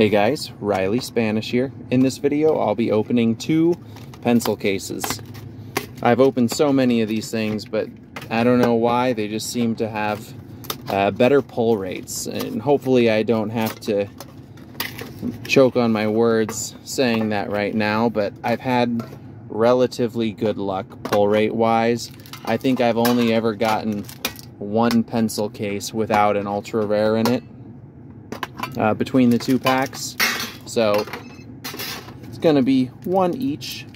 Hey guys, Riley Spanish here. In this video, I'll be opening two pencil cases. I've opened so many of these things, but I don't know why. They just seem to have uh, better pull rates. And hopefully I don't have to choke on my words saying that right now, but I've had relatively good luck pull rate wise. I think I've only ever gotten one pencil case without an ultra rare in it uh, between the two packs. So it's going to be one each.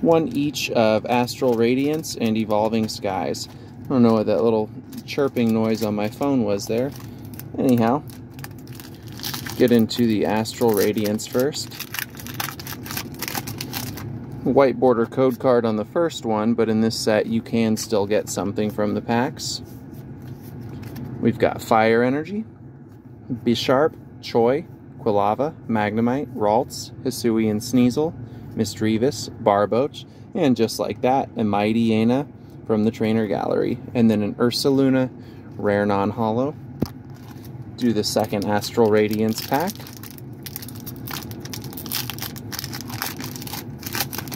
One each of Astral Radiance and Evolving Skies. I don't know what that little chirping noise on my phone was there. Anyhow, get into the Astral Radiance first. White border code card on the first one, but in this set you can still get something from the packs. We've got Fire Energy, Bisharp, Choi, Quilava, Magnemite, Ralts, Hisuian and Sneasel, Misdreavus, Barboach, and just like that, a Mightyena from the Trainer Gallery, and then an Ursaluna Rare Non-Holo. Do the second Astral Radiance pack.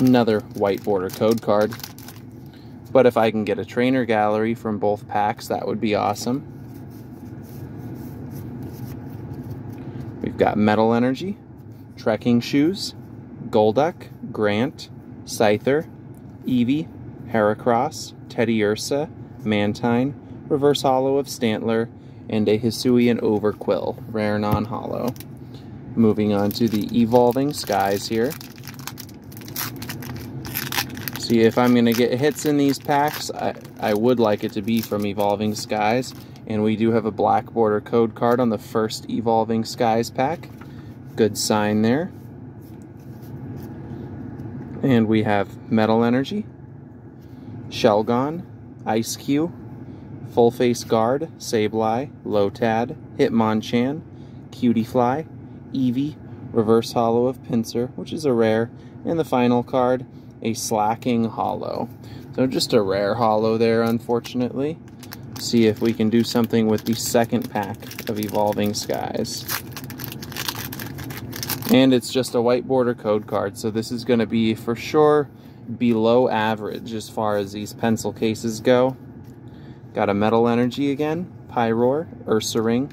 Another white border code card. But if I can get a Trainer Gallery from both packs, that would be awesome. We've got Metal Energy, Trekking Shoes, Golduck, Grant, Scyther, Eevee, Heracross, Teddiursa, Mantine, Reverse Holo of Stantler, and a Hisuian Overqwil, rare non-holo. Moving on to the Evolving Skies here. See, if I'm going to get hits in these packs, I, I would like it to be from Evolving Skies. And we do have a black border code card on the first Evolving Skies pack. Good sign there. And we have Metal Energy, Shelgon, Ice Cube, Full Face Guard, Sableye, Lotad, Hitmonchan, Cutiefly, Eevee, Reverse Holo of Pinsir, which is a rare, and the final card, a Slaking Holo. So just a rare holo there, unfortunately see if we can do something with the second pack of Evolving Skies. And it's just a white border code card, so this is going to be for sure below average as far as these pencil cases go. Got a Metal Energy again, Pyroar, Ursaring,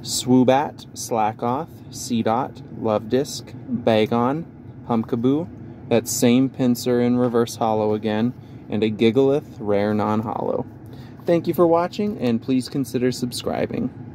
Swoobat, Slakoth, Seedot, Luvdisc, Bagon, Pumpkaboo, that same Pinsir in reverse holo again, and a Gigalith rare non-holo. Thank you for watching, and please consider subscribing.